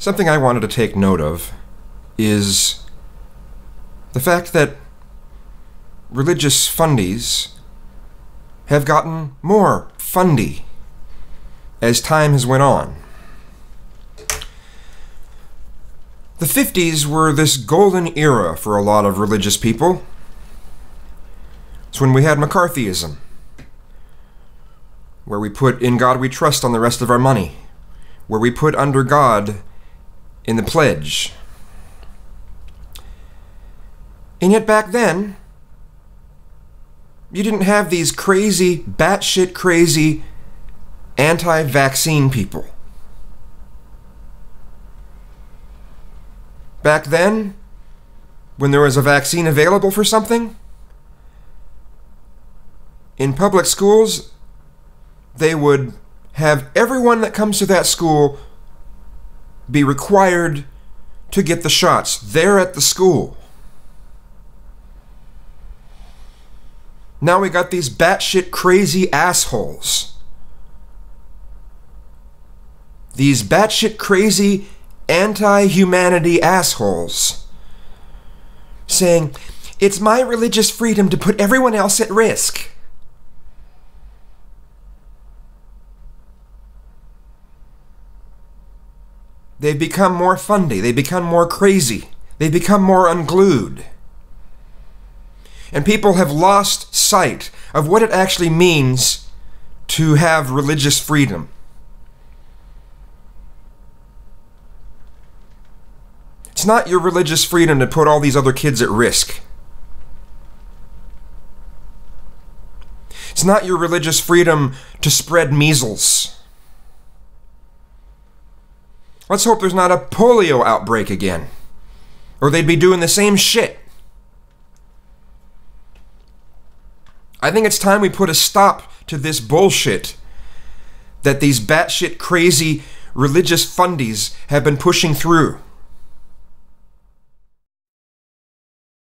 Something I wanted to take note of is the fact that religious fundies have gotten more fundy as time has went on. The 50s were this golden era for a lot of religious people. It's when we had McCarthyism, where we put in God we trust on the rest of our money, where we put under God in the pledge. And yet back then, you didn't have these crazy, batshit crazy anti vaccine people. Back then, when there was a vaccine available for something, in public schools, they would have everyone that comes to that school be required to get the shots there at the school. Now we got these batshit crazy assholes. These batshit crazy anti humanity assholes saying, It's my religious freedom to put everyone else at risk. They've become more fundy. They've become more crazy. They've become more unglued. And people have lost sight of what it actually means to have religious freedom. It's not your religious freedom to put all these other kids at risk. It's not your religious freedom to spread measles. Let's hope there's not a polio outbreak again. Or they'd be doing the same shit. I think it's time we put a stop to this bullshit that these batshit crazy religious fundies have been pushing through.